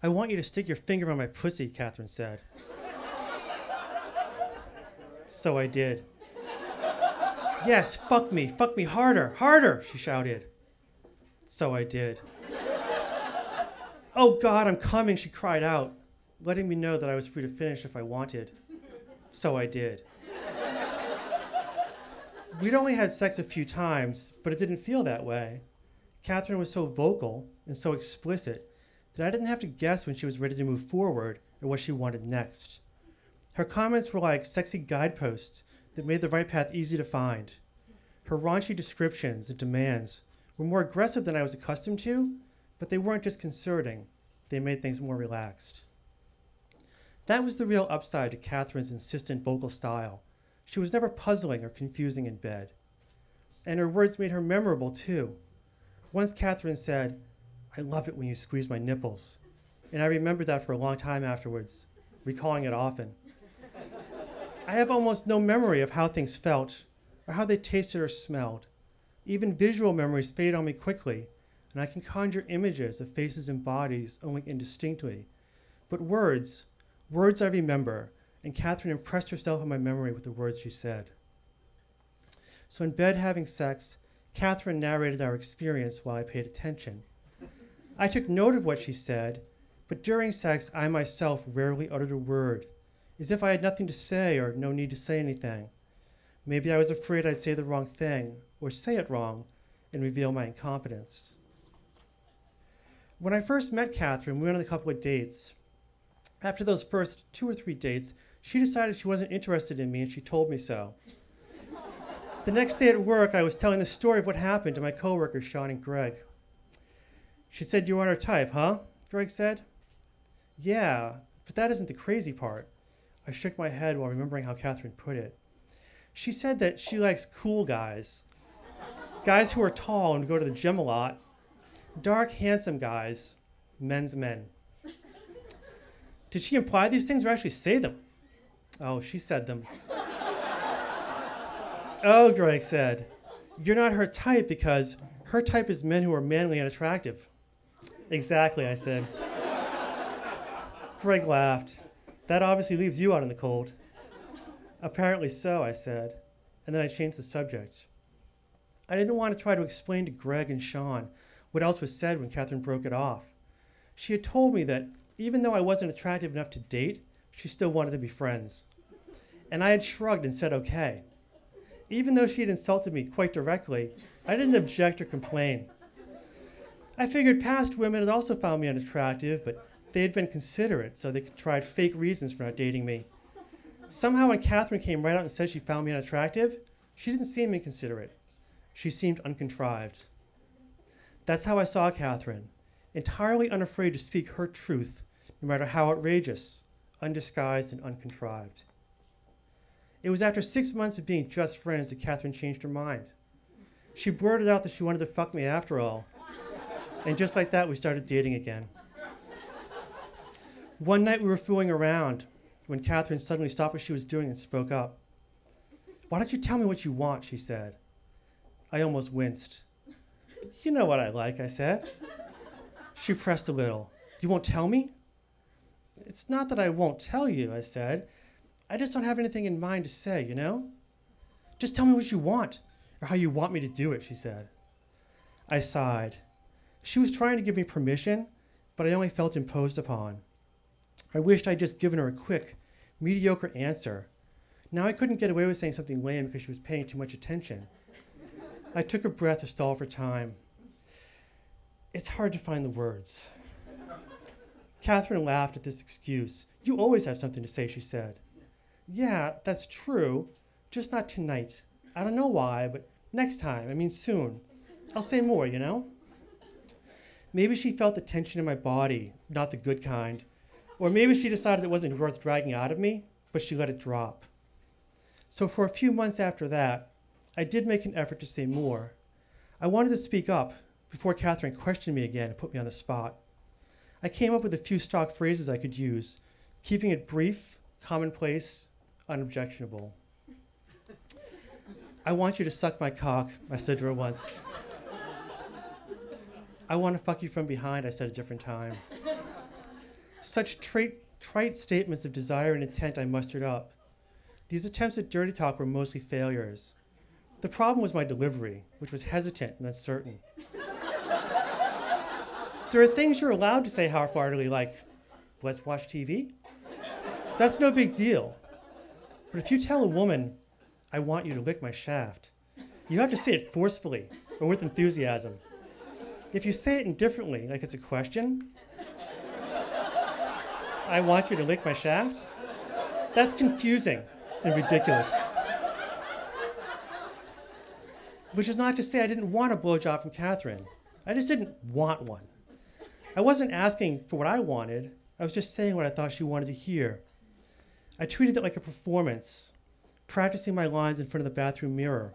I want you to stick your finger on my pussy, Catherine said. so I did. Yes, fuck me, fuck me harder, harder, she shouted. So I did. oh God, I'm coming, she cried out, letting me know that I was free to finish if I wanted. So I did. We'd only had sex a few times, but it didn't feel that way. Catherine was so vocal and so explicit that I didn't have to guess when she was ready to move forward or what she wanted next. Her comments were like sexy guideposts that made the right path easy to find. Her raunchy descriptions and demands were more aggressive than I was accustomed to, but they weren't disconcerting. They made things more relaxed. That was the real upside to Catherine's insistent vocal style. She was never puzzling or confusing in bed. And her words made her memorable, too. Once Catherine said, I love it when you squeeze my nipples. And I remembered that for a long time afterwards, recalling it often. I have almost no memory of how things felt, or how they tasted or smelled. Even visual memories fade on me quickly, and I can conjure images of faces and bodies only indistinctly. But words, words I remember, and Catherine impressed herself on my memory with the words she said. So in bed having sex, Catherine narrated our experience while I paid attention. I took note of what she said, but during sex, I myself rarely uttered a word, as if I had nothing to say or no need to say anything. Maybe I was afraid I'd say the wrong thing, or say it wrong, and reveal my incompetence. When I first met Catherine, we went on a couple of dates. After those first two or three dates, she decided she wasn't interested in me and she told me so. the next day at work, I was telling the story of what happened to my coworkers, Sean and Greg. She said, You aren't her type, huh? Greg said. Yeah, but that isn't the crazy part. I shook my head while remembering how Catherine put it. She said that she likes cool guys. Guys who are tall and go to the gym a lot. Dark, handsome guys. Men's men. Did she imply these things or actually say them? Oh, she said them. oh, Greg said. You're not her type because her type is men who are manly and attractive. Exactly, I said. Greg laughed. That obviously leaves you out in the cold. Apparently so, I said, and then I changed the subject. I didn't want to try to explain to Greg and Sean what else was said when Catherine broke it off. She had told me that even though I wasn't attractive enough to date, she still wanted to be friends. And I had shrugged and said okay. Even though she had insulted me quite directly, I didn't object or complain. I figured past women had also found me unattractive, but they had been considerate, so they tried fake reasons for not dating me. Somehow, when Catherine came right out and said she found me unattractive, she didn't seem inconsiderate. She seemed uncontrived. That's how I saw Catherine, entirely unafraid to speak her truth, no matter how outrageous, undisguised, and uncontrived. It was after six months of being just friends that Catherine changed her mind. She blurted out that she wanted to fuck me after all. And just like that, we started dating again. One night we were fooling around when Catherine suddenly stopped what she was doing and spoke up. Why don't you tell me what you want? she said. I almost winced. You know what I like, I said. She pressed a little. You won't tell me? It's not that I won't tell you, I said. I just don't have anything in mind to say, you know? Just tell me what you want, or how you want me to do it, she said. I sighed. She was trying to give me permission, but I only felt imposed upon. I wished I'd just given her a quick, mediocre answer. Now I couldn't get away with saying something lame because she was paying too much attention. I took a breath to stall for time. It's hard to find the words. Catherine laughed at this excuse. You always have something to say, she said. Yeah, that's true, just not tonight. I don't know why, but next time, I mean soon. I'll say more, you know? Maybe she felt the tension in my body, not the good kind. Or maybe she decided it wasn't worth dragging out of me, but she let it drop. So for a few months after that, I did make an effort to say more. I wanted to speak up before Catherine questioned me again and put me on the spot. I came up with a few stock phrases I could use, keeping it brief, commonplace, unobjectionable. I want you to suck my cock, I said to her once. I want to fuck you from behind, I said a different time. Such trite, trite statements of desire and intent I mustered up. These attempts at dirty talk were mostly failures. The problem was my delivery, which was hesitant and uncertain. there are things you're allowed to say half-heartedly, like, let's watch TV. That's no big deal. But if you tell a woman, I want you to lick my shaft, you have to say it forcefully or with enthusiasm. If you say it indifferently, like it's a question, I want you to lick my shaft, that's confusing and ridiculous. Which is not to say I didn't want a blowjob from Catherine. I just didn't want one. I wasn't asking for what I wanted, I was just saying what I thought she wanted to hear. I treated it like a performance, practicing my lines in front of the bathroom mirror,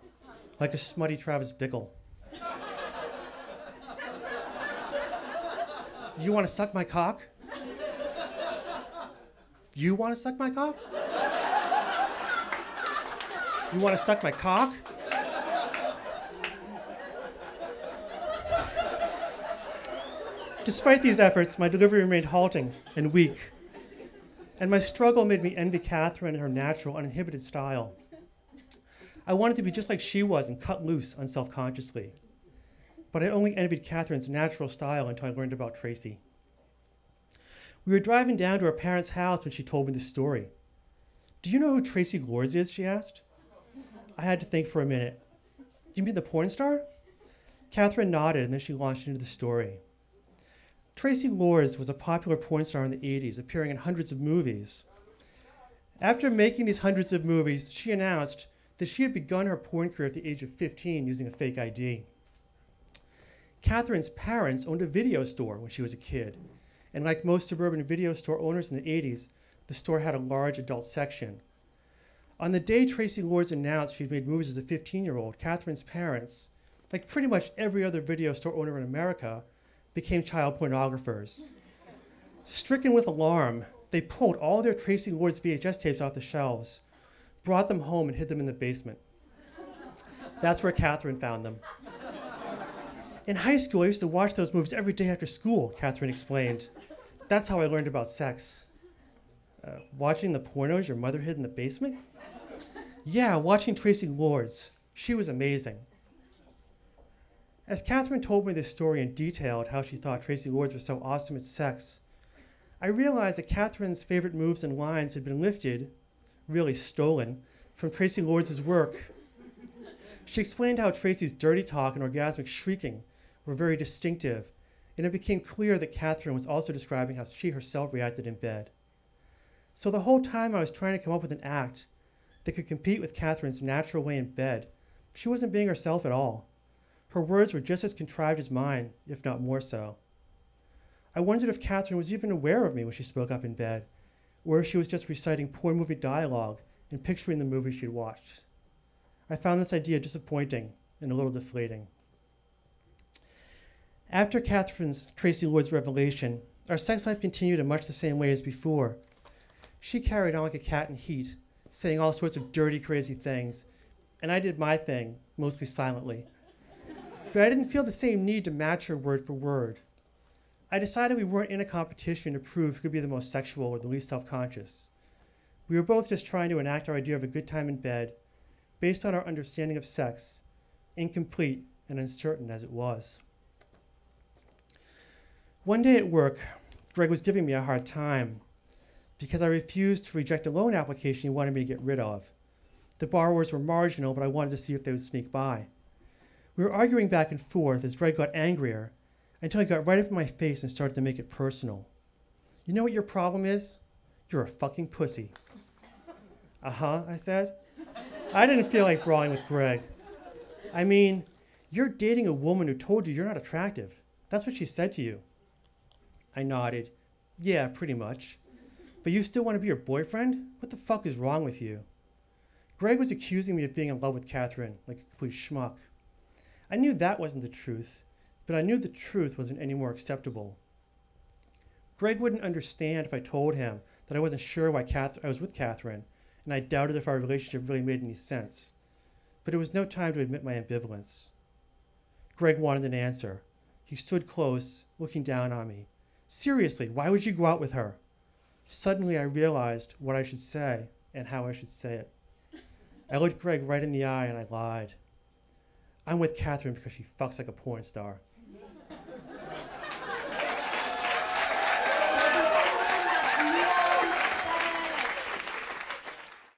like a smutty Travis Bickle. You want to suck my cock? You want to suck my cock? You want to suck my cock? Despite these efforts, my delivery remained halting and weak, and my struggle made me envy Catherine and her natural, uninhibited style. I wanted to be just like she was and cut loose unself consciously. But I only envied Catherine's natural style until I learned about Traci. We were driving down to her parents' house when she told me the story. Do you know who Traci Lords is? she asked. I had to think for a minute. You mean the porn star? Catherine nodded and then she launched into the story. Traci Lords was a popular porn star in the 80s, appearing in hundreds of movies. After making these hundreds of movies, she announced that she had begun her porn career at the age of 15 using a fake ID. Catherine's parents owned a video store when she was a kid, and like most suburban video store owners in the 80s, the store had a large adult section. On the day Traci Lords announced she'd made movies as a 15 year old, Catherine's parents, like pretty much every other video store owner in America, became child pornographers. Stricken with alarm, they pulled all their Traci Lords VHS tapes off the shelves, brought them home, and hid them in the basement. That's where Catherine found them. In high school, I used to watch those movies every day after school, Catherine explained. That's how I learned about sex. Uh, watching the pornos your mother hid in the basement? Yeah, watching Traci Lords. She was amazing. As Catherine told me this story and detailed how she thought Traci Lords was so awesome at sex, I realized that Catherine's favorite moves and lines had been lifted, really stolen, from Traci Lords' work. She explained how Traci's dirty talk and orgasmic shrieking were very distinctive, and it became clear that Catherine was also describing how she herself reacted in bed. So the whole time I was trying to come up with an act that could compete with Catherine's natural way in bed, she wasn't being herself at all. Her words were just as contrived as mine, if not more so. I wondered if Catherine was even aware of me when she spoke up in bed, or if she was just reciting poor movie dialogue and picturing the movie she'd watched. I found this idea disappointing and a little deflating. After Catherine's Traci Lords revelation, our sex life continued in much the same way as before. She carried on like a cat in heat, saying all sorts of dirty, crazy things, and I did my thing, mostly silently but I didn't feel the same need to match her word for word. I decided we weren't in a competition to prove who could be the most sexual or the least self conscious. We were both just trying to enact our idea of a good time in bed based on our understanding of sex, incomplete and uncertain as it was. One day at work, Greg was giving me a hard time because I refused to reject a loan application he wanted me to get rid of. The borrowers were marginal, but I wanted to see if they would sneak by. We were arguing back and forth as Greg got angrier until he got right up in my face and started to make it personal. You know what your problem is? You're a fucking pussy. Uh huh, I said. I didn't feel like brawling with Greg. I mean, you're dating a woman who told you you're not attractive. That's what she said to you. I nodded. Yeah, pretty much. But you still want to be her boyfriend? What the fuck is wrong with you? Greg was accusing me of being in love with Catherine, like a complete schmuck. I knew that wasn't the truth, but I knew the truth wasn't any more acceptable. Greg wouldn't understand if I told him that I wasn't sure why Kath- I was with Catherine, and I doubted if our relationship really made any sense. But it was no time to admit my ambivalence. Greg wanted an answer. He stood close, looking down on me. Seriously, why would you go out with her? Suddenly, I realized what I should say and how I should say it. I looked Greg right in the eye and I lied. I'm with Catherine because she fucks like a porn star.